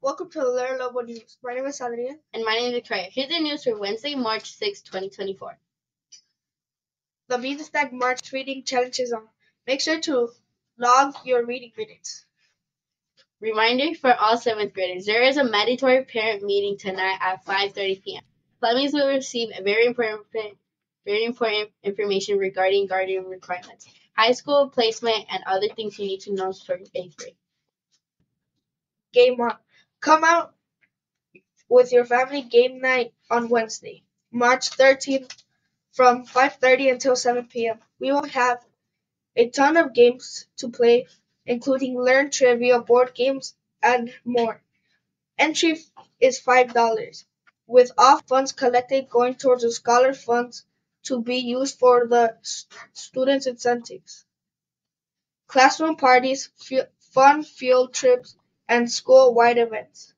Welcome to the Learn Lobo News. My name is Adrian. And my name is Victoria. Here's the news for Wednesday, March 6, 2024. The Stack March reading challenge is on. Make sure to log your reading minutes. Reminder for all 7th graders, there is a mandatory parent meeting tonight at 5.30 p.m. Families will receive a very important, very important information regarding guardian requirements, high school placement, and other things you need to know for 8th grade. Game on. Come out with your family game night on Wednesday, March 13th from 5.30 until 7 p.m. We will have a ton of games to play, including learn trivia, board games, and more. Entry is $5, with all funds collected going towards the scholar funds to be used for the students' incentives. Classroom parties, fun field trips, and school-wide events.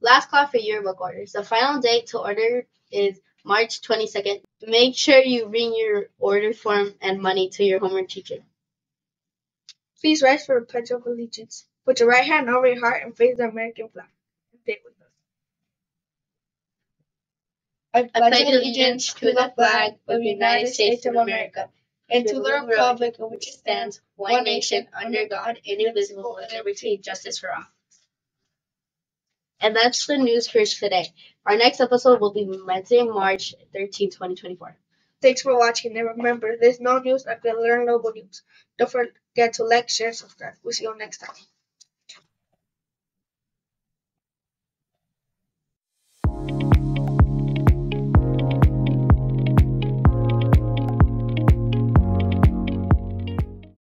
Last call for yearbook orders. The final date to order is March 22nd. Make sure you bring your order form and money to your homeroom teacher. Please rise for the Pledge of Allegiance. Put your right hand over your heart and face the American flag. With us. I pledge allegiance to the flag of the United States of America and to the republic for which it stands, one nation, under God, indivisible, with liberty and justice for all. And that's the news for today. Our next episode will be Wednesday, March 13, 2024. Thanks for watching, and remember, there's no news like the Learn Lobo News. Don't forget to like, share, subscribe. We'll see you next time.